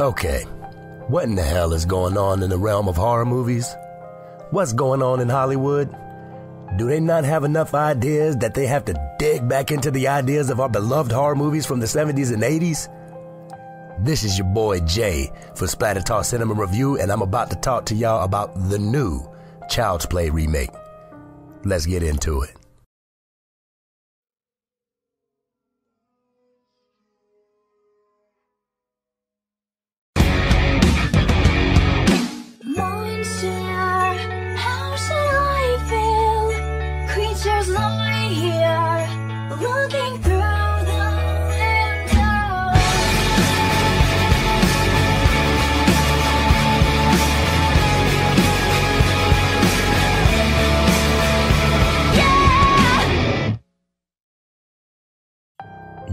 Okay, what in the hell is going on in the realm of horror movies? What's going on in Hollywood? Do they not have enough ideas that they have to dig back into the ideas of our beloved horror movies from the 70s and 80s? This is your boy Jay for Splatter Cinema Review, and I'm about to talk to y'all about the new Child's Play remake. Let's get into it.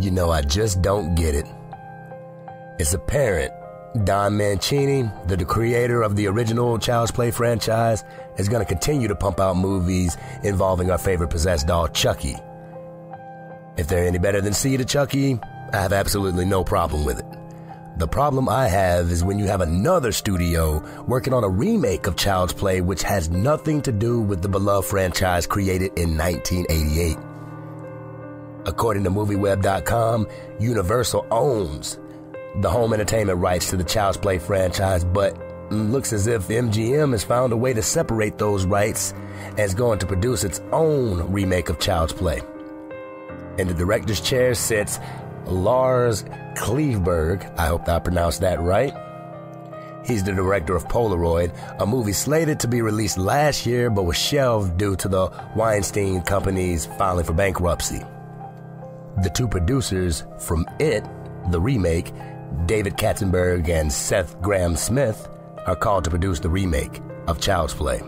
You know, I just don't get it. It's apparent Don Mancini, the creator of the original Child's Play franchise, is going to continue to pump out movies involving our favorite possessed doll, Chucky. If they're any better than Seed of Chucky, I have absolutely no problem with it. The problem I have is when you have another studio working on a remake of Child's Play which has nothing to do with the beloved franchise created in 1988. According to MovieWeb.com, Universal owns the home entertainment rights to the Child's Play franchise, but looks as if MGM has found a way to separate those rights and is going to produce its own remake of Child's Play. In the director's chair sits Lars Klevberg. I hope I pronounced that right. He's the director of Polaroid, a movie slated to be released last year but was shelved due to the Weinstein Company's filing for bankruptcy. The two producers from It, the remake, David Katzenberg and Seth Grahame-Smith, are called to produce the remake of Child's Play.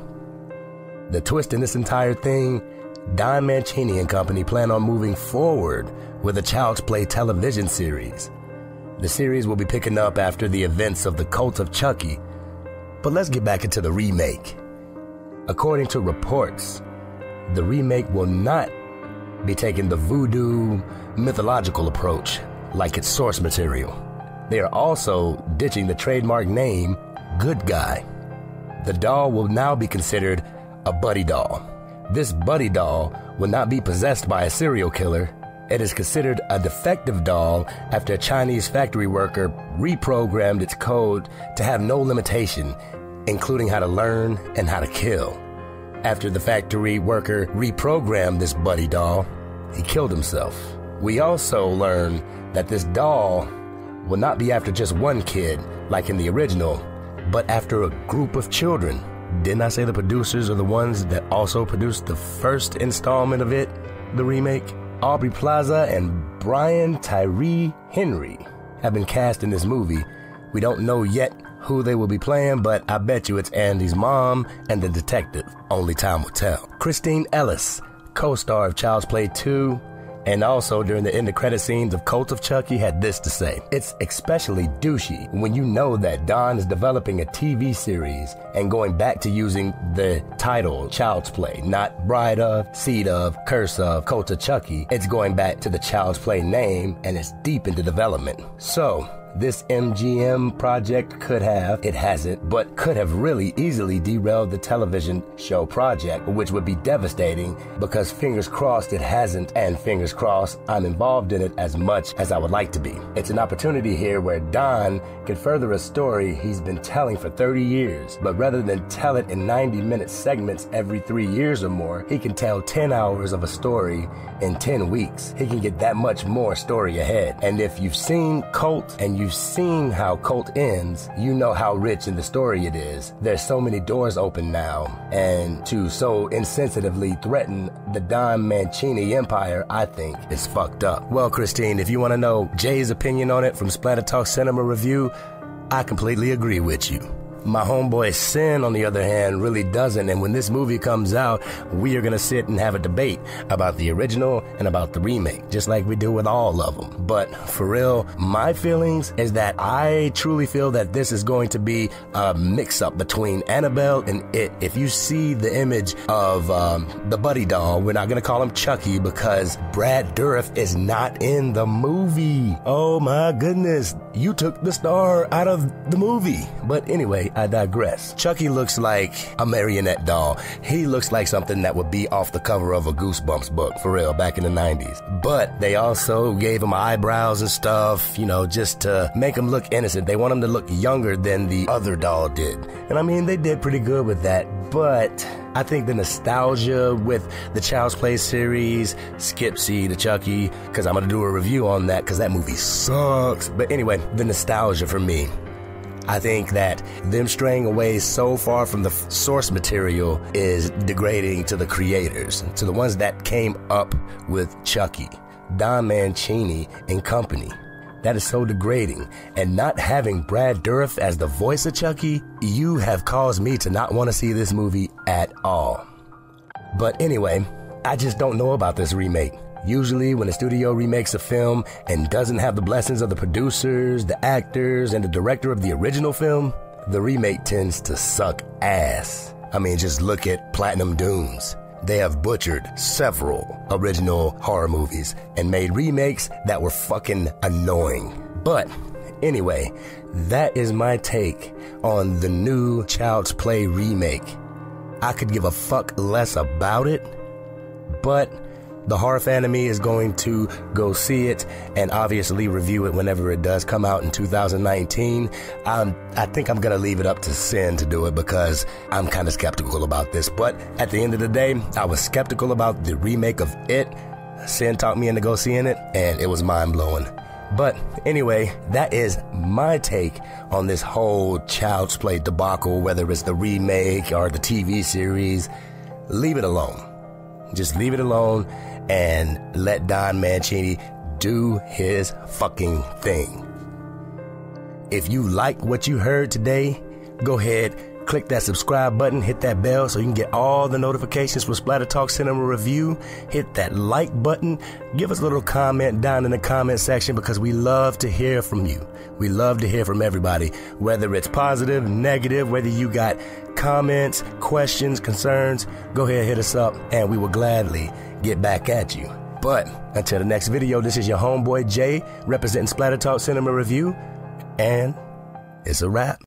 The twist in this entire thing Don Mancini and company plan on moving forward with a Child's Play television series. The series will be picking up after the events of the Cult of Chucky. But let's get back into the remake. According to reports, the remake will not be taking the voodoo mythological approach like its source material. They are also ditching the trademark name Good Guy. The doll will now be considered a buddy doll. This buddy doll will not be possessed by a serial killer. It is considered a defective doll after a Chinese factory worker reprogrammed its code to have no limitation, including how to learn and how to kill. After the factory worker reprogrammed this buddy doll, he killed himself. We also learn that this doll will not be after just one kid, like in the original, but after a group of children. Didn't I say the producers are the ones that also produced the first installment of it, the remake? Aubrey Plaza and Brian Tyree Henry have been cast in this movie. We don't know yet who they will be playing, but I bet you it's Andy's mom and the detective. Only time will tell. Christine Elise, co star of Child's Play 2, and also during the end of credit scenes of Cult of Chucky had this to say. It's especially douchey when you know that Don is developing a TV series and going back to using the title Child's Play, not Bride of, Seed of, Curse of, Cult of Chucky. It's going back to the Child's Play name and it's deep into development. So, this MGM project could have, it hasn't, but could have really easily derailed the television show project, which would be devastating because fingers crossed it hasn't, and fingers crossed I'm involved in it as much as I would like to be. It's an opportunity here where Don can further a story he's been telling for 30 years, but rather than tell it in 90 minute segments every three years or more, he can tell 10 hours of a story in 10 weeks. He can get that much more story ahead. And if you've seen Cult and you've seen how Cult ends, you know how rich in the story it is. There's so many doors open now, and to so insensitively threaten the Don Mancini empire, I think is fucked up. Well, Christine, if you want to know Jay's opinion on it from Splatter Talk Cinema Review, I completely agree with you. My homeboy Sin, on the other hand, really doesn't. And when this movie comes out, we are going to sit and have a debate about the original and about the remake, just like we do with all of them. But for real, my feelings is that I truly feel that this is going to be a mix up between Annabelle and It. If you see the image of um, the buddy doll, we're not going to call him Chucky because Brad Dourif is not in the movie. Oh my goodness. You took the star out of the movie. But anyway, I digress. Chucky looks like a marionette doll. He looks like something that would be off the cover of a Goosebumps book, for real, back in the 90s. But they also gave him eyebrows and stuff, you know, just to make him look innocent. They want him to look younger than the other doll did. And I mean, they did pretty good with that. But I think the nostalgia with the Child's Play series, Skipsy, the Chucky, because I'm going to do a review on that because that movie sucks. But anyway, the nostalgia for me. I think that them straying away so far from the source material is degrading to the creators, to the ones that came up with Chucky, Don Mancini, and company. That is so degrading. And not having Brad Dourif as the voice of Chucky, you have caused me to not want to see this movie at all. But anyway, I just don't know about this remake. Usually, when a studio remakes a film and doesn't have the blessings of the producers, the actors, and the director of the original film, the remake tends to suck ass. I mean, just look at Platinum Dunes. They have butchered several original horror movies and made remakes that were fucking annoying. But anyway, that is my take on the new Child's Play remake. I could give a fuck less about it, but the horror fan of me is going to go see it and obviously review it whenever it does come out in 2019. Um, I think I'm going to leave it up to Sin to do it because I'm kind of skeptical about this. But at the end of the day, I was skeptical about the remake of It. Sin talked me into go seeing it, and it was mind blowing. But anyway, that is my take on this whole Child's Play debacle, whether it's the remake or the TV series. Leave it alone. Just leave it alone and let Don Mancini do his fucking thing. If you like what you heard today, go ahead, click that subscribe button, hit that bell so you can get all the notifications for Splatter Talk Cinema Review. Hit that like button, give us a little comment down in the comment section because we love to hear from you. We love to hear from everybody, whether it's positive, negative, whether you got comments, questions, concerns, go ahead, hit us up, and we will gladly get back at you. But until the next video, this is your homeboy Jay representing Splatter Talk Cinema Review, and it's a wrap.